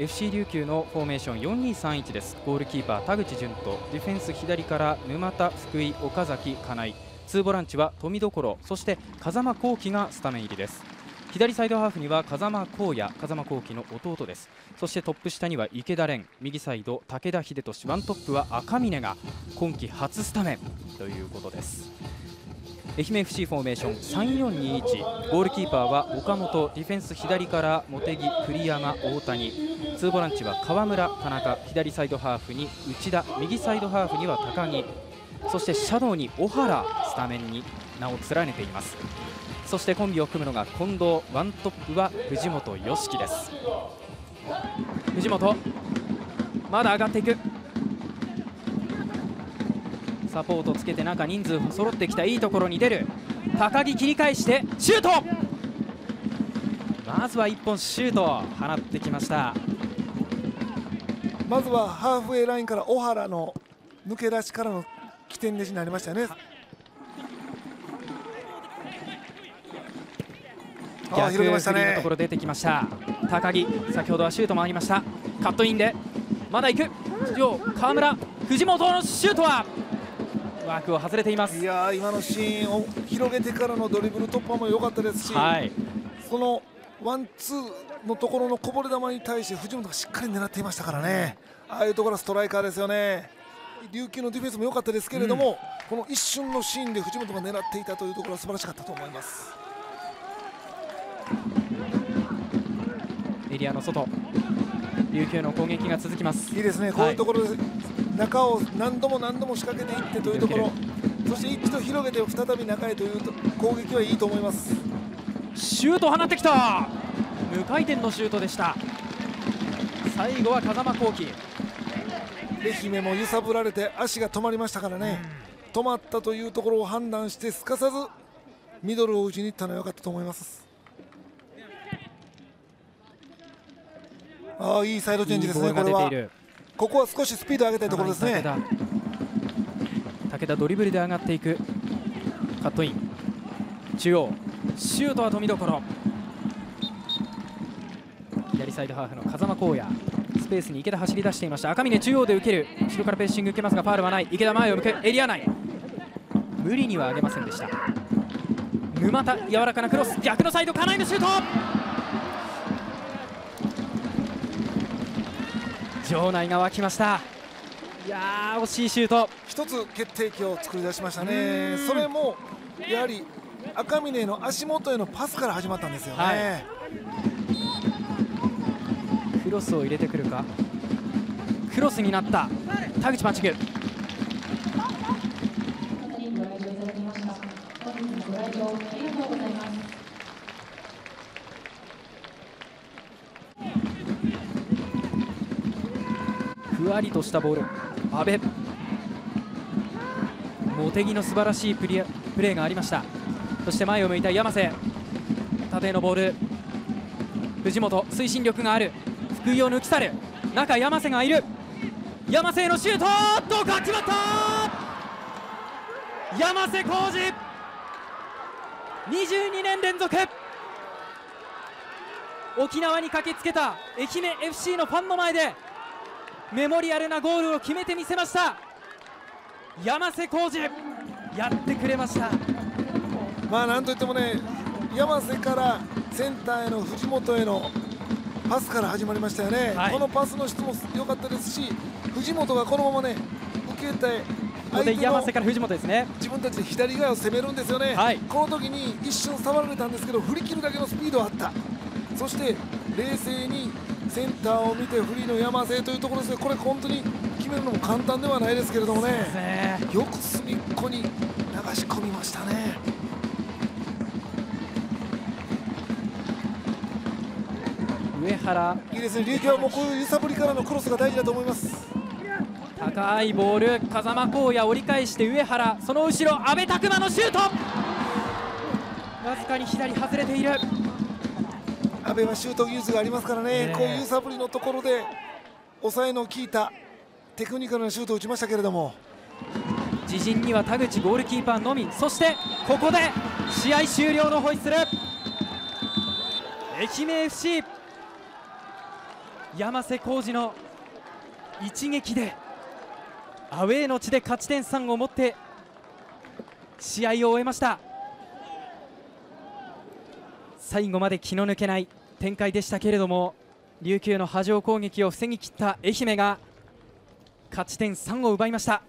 FC 琉球のフォーメーション4231です。ゴールキーパー田口純とディフェンス左から沼田福井岡崎金井。ツーボランチは富所そして風間幸輝がスタメン入りです。左サイドハーフには風間光也風間幸輝の弟です。そしてトップ下には池田蓮。右サイド武田秀俊。ワントップは赤峰が今季初スタメンということです。愛媛 FC フォーメーション3421ゴールキーパーは岡本。ディフェンス左から茂木栗山大谷。ツーボランチは川村田中。左サイドハーフに内田。右サイドハーフには高木。そしてシャドウに小原。スタメンに名を連ねています。そしてコンビを組むのが近藤。ワントップは藤本良樹です。藤本。まだ上がっていく。サポートつけて中人数揃ってきたいいところに出る。高木切り返してシュート!まずは1本シュートを放ってきました。まずはハーフウェイラインから小原の抜け出しからの起点になりましたね。逆振りのところ出てきました。高木先ほどはシュートもありました。カットインでまだ行く。川村藤本のシュートは枠を外れています。いや今のシーンを広げてからのドリブル突破も良かったですし、はい、そのワンツーのところのこぼれ球に対して藤本がしっかり狙っていましたからね。ああいうところはストライカーですよね。琉球のディフェンスも良かったですけれども、うん、この一瞬のシーンで藤本が狙っていたというところは素晴らしかったと思います。エリアの外琉球の攻撃が続きます。いいですね。こういうところで、中を何度も何度も仕掛けていってというところ。そして一度広げて再び中へという攻撃はいいと思います。シュートを放ってきた。無回転のシュートでした。最後は風間幸輝。愛媛も揺さぶられて足が止まりましたからね、止まったというところを判断してすかさずミドルを打ちにいったのは良かったと思いますああいいサイドチェンジですねこれは。ここは少しスピード上げたいところですね。武田。ドリブルで上がっていく。カットイン。中央。シュートは富所。左サイドハーフの風間光也。スペースに池田走り出していました。赤峰中央で受ける。後ろからペッシング受けますがファールはない。池田前を向く。エリア内。無理には上げませんでした。沼田柔らかなクロス。逆のサイド金井のシュート場内が沸きました。いや惜しいシュート。一つ決定機を作り出しましたね。それもやはり赤嶺の足元へのパスから始まったんですよね、はい、クロスを入れてくるか。クロスになった。田口パンチングふわりとしたボール。阿部。茂木の素晴らしいプレプレーがありました。そして前を向いた山瀬縦へのボール。藤本推進力がある。福井を抜き去る。中山瀬がいる。山瀬へのシュートどうか決まった山瀬浩二。22年連続。沖縄に駆けつけた愛媛 FC のファンの前でメモリアルなゴールを決めてみせました。山瀬浩二やってくれました。まあなんといってもね山瀬からセンターへの藤本へのパスから始まりましたよね、はい、このパスの質も良かったですし藤本がこのままね受けてこで山瀬から藤本ですね。自分たちで左側を攻めるんですよね、はい、この時に一瞬触られたんですけど振り切るだけのスピードはあったそして冷静にセンターを見てフリーの山瀬というところですね。これ本当に決めるのも簡単ではないですけれどもね。よく隅っこに流し込みましたね。上原。いいですね。琉球はもうこういう揺さぶりからのクロスが大事だと思います。高いボール風間光也折り返して上原。その後ろ阿部拓磨のシュート。わずかに左外れている阿部はシュート技術がありますからね、こういう揺さぶりのところで抑えの効いたテクニカルなシュートを打ちましたけれども。自陣には田口ゴールキーパーのみ。そしてここで試合終了のホイッスル。愛媛 FC 山瀬浩二の一撃でアウェーの地で勝ち点3を持って試合を終えました。最後まで気の抜けない展開でしたけれども琉球の波状攻撃を防ぎきった愛媛が勝ち点3を奪いました。